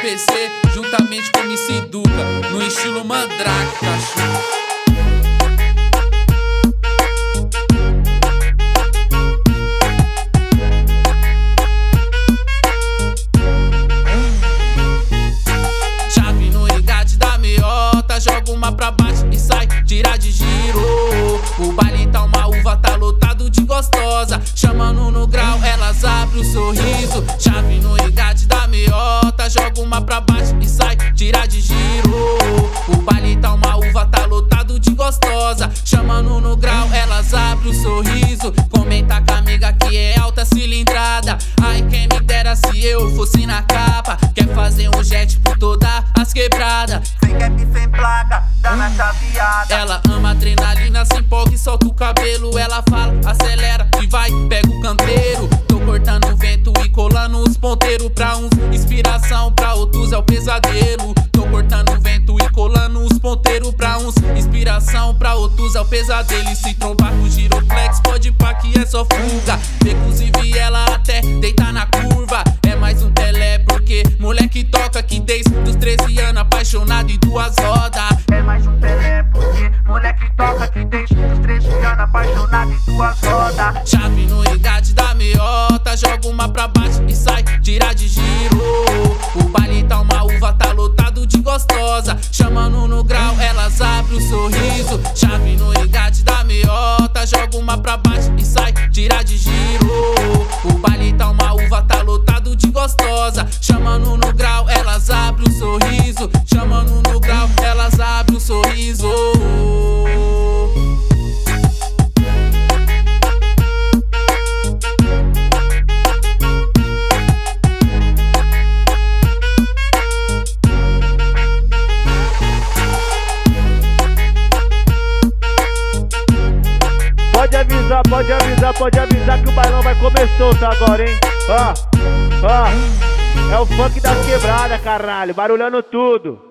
PC juntamente com MC Duca, no estilo mandrake, cachorro. Joga uma pra baixo e sai pra baixo e sai, tira de giro. O baile tá uma uva, tá lotado de gostosa. Chamando no grau, elas abrem o sorriso. Comenta com a amiga que é alta cilindrada. Ai, quem me dera se eu fosse na capa. Quer fazer um jet por todas as quebradas. Sem cap, sem placa, dá na chaveada. Ela ama adrenalina, se empolga e solta o cabelo. Ela fala, acelera e vai, pega o canteiro. Tô cortando o vento e colando os ponteiros. Pra uns, inspiração, pra outros é o pesadelo. Tô cortando o vento e colando os ponteiros. Pra uns, inspiração, pra outros é o pesadelo. E se trombar com giroflex, pode pá que é só fuga. Inclusive ela até deita na curva. É mais um tele, porque moleque toca que desde os 13 anos apaixonado em duas rodas. É mais um Pelé, porque moleque toca que desde os 13 anos apaixonado em duas rodas. Chave no engate gostosa. Chamando no grau, elas abrem o sorriso. Chave no engate da meiota, joga uma pra baixo e sai, tira de giro. O baile tá uma uva, tá lotado de gostosa. Chamando no grau, elas abrem o sorriso. Chamando no grau, elas abrem o sorriso. Pode avisar, pode avisar, pode avisar que o bailão vai comer solto agora, hein? Ó, ó. É o funk das quebradas, caralho. Barulhando tudo.